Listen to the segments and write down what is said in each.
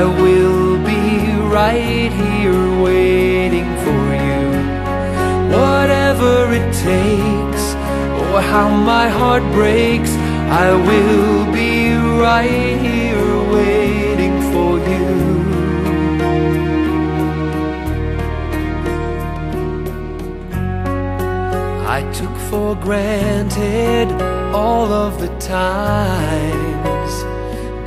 I will be right here waiting for you. Whatever it takes, or how my heart breaks, I will be right here waiting for you. I took for granted all of the times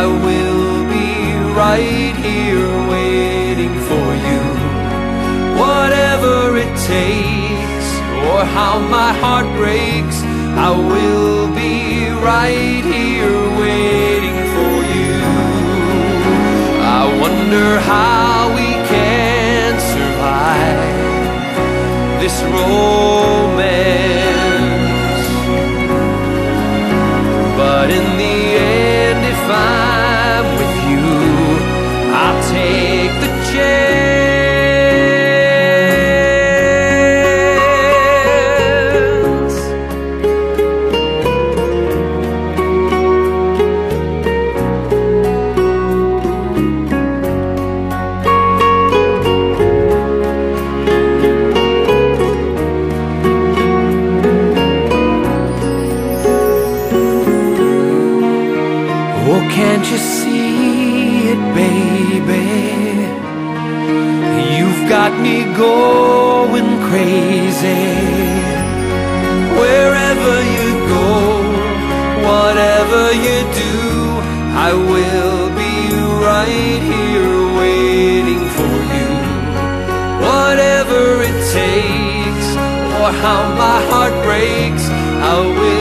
I will be right here waiting for you. Whatever it takes, or how my heart breaks, I will be right here waiting for you. I wonder how we can survive this romance. But in can't you see it, baby? You've got me going crazy. Wherever you go, whatever you do, I will be right here waiting for you. Whatever it takes, or how my heart breaks, I will